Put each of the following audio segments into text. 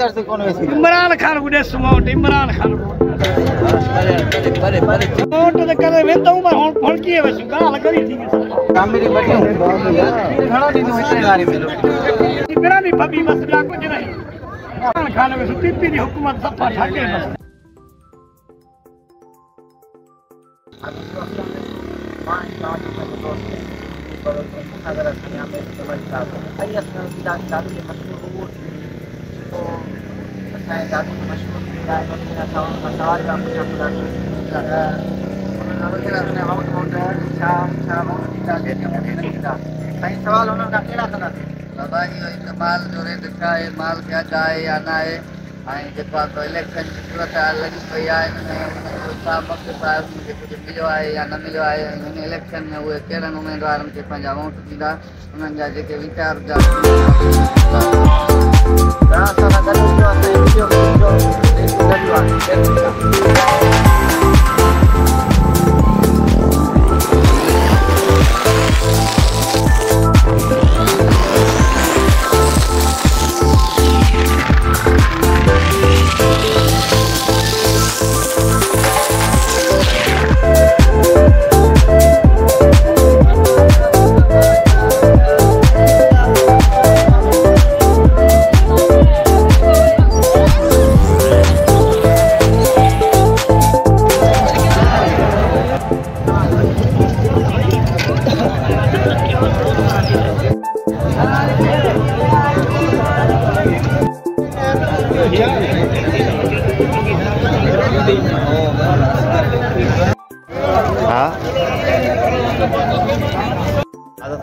عمران خان کو ڏس موٽ عمران خان موٽ ته ڪري ويندو پر هون فون کي وسو ڳال ڪري ٿي ڪامري بٽو گھڻو ڏينو هتري واري ملو۔ ڪرامي ببي مسئلا کچھ نہیں۔ عمران خان وسو ٽيپي جي حکومت صفا ٹھاکے بس۔ اگر اس ہمیں میں سمجھتا ہے۔ ایس نام کی داد داد مطلب وہ کو کیا ہے سوال جو ہے دکھا ہے مال کیا جائے یا نہ ہے لگی پہ ملو ملوشن میں وہ Hah?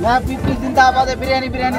میں پی پی جاب ہے بریانی بریانی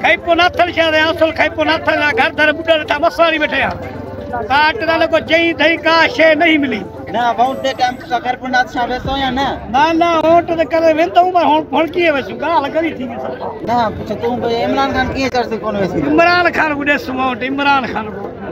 کھائپو ناتھل شہر ہے اصل کھائپو ناتھل ہے گھر در بڑھا رہتا مسواری بیٹھے ہیں۔ کاٹ دا لگو جئی دھئی کا شے نہیں ملی۔ نا ہونٹ دے ٹائم تو سکر پر نات شاہ ویسو یا نا نا نا ہون تو کرے ویندہ ہوں میں ہونٹ پھون کیے ویسو گا حالا کری تھی نا پوچھتا ہوں عمران خان کیے چرسے کون ویسی عمران خان کو دے سماؤٹ عمران خان کو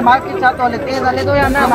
مارکیٹ چاہتے ہیں تیز ہلے تو یا نہ